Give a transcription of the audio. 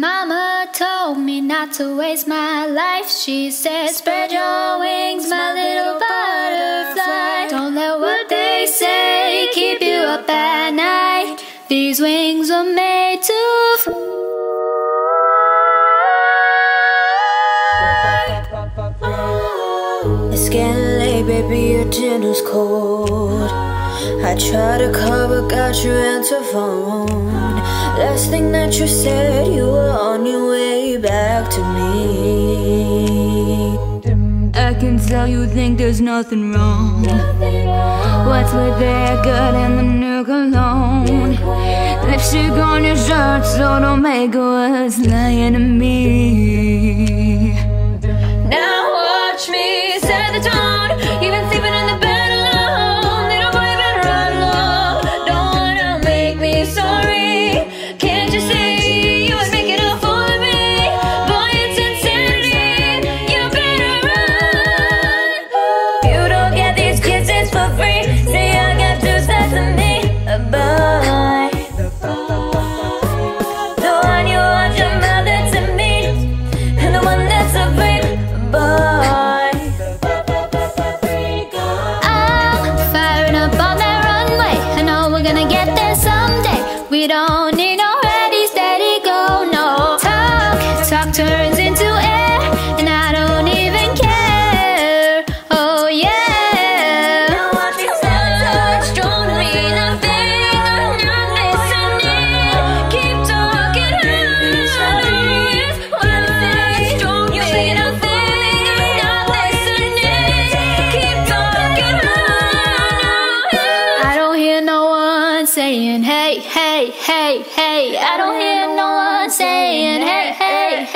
Mama told me not to waste my life. She said, Spread your wings, my little butterfly. Don't let what they say keep you up at night. These wings were made to fly. It's getting late, baby, your dinner's cold. I try to cover, got your answer phone. Last thing that you said, you were on your way back to me. I can tell you think there's nothing wrong. What's with that gut and the new cologne? Lipstick on your shirt, so don't make us lying to me. We saying hey, hey, hey, hey. I don't hear no one saying hey, hey, hey, hey. I don't